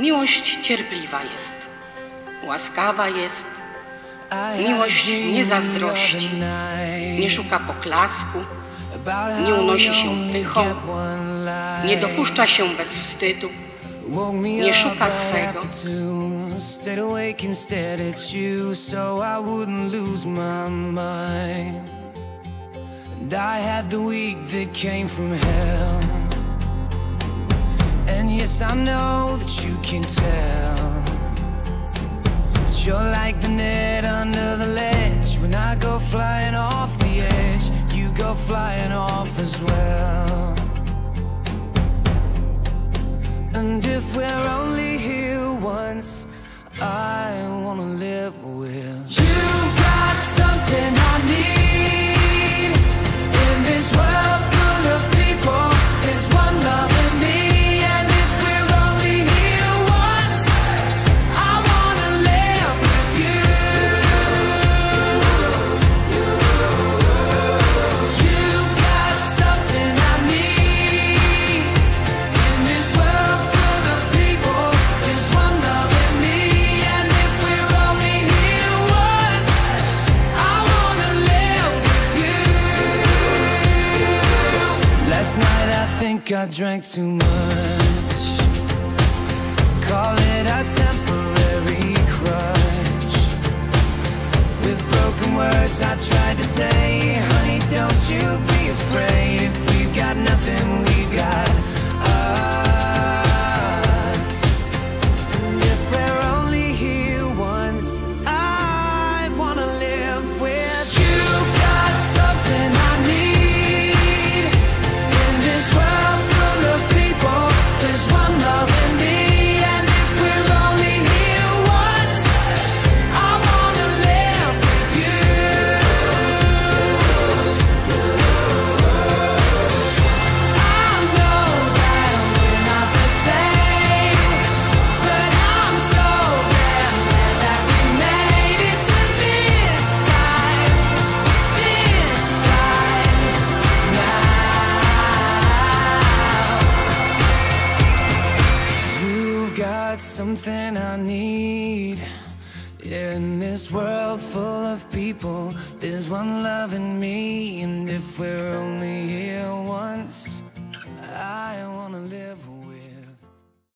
Miłość cierpliwa jest, łaskawa jest, miłość nie zazdrości, nie szuka poklasku, nie unosi się pychą, nie dopuszcza się bez wstydu, nie szuka swego. I had the week that came from hell. Yes, I know that you can tell. But you're like the net under the ledge. When I go flying off the edge, you go flying off as well. I drank too much. Call it a temporary got something I need. In this world full of people, there's one love in me, and if we're only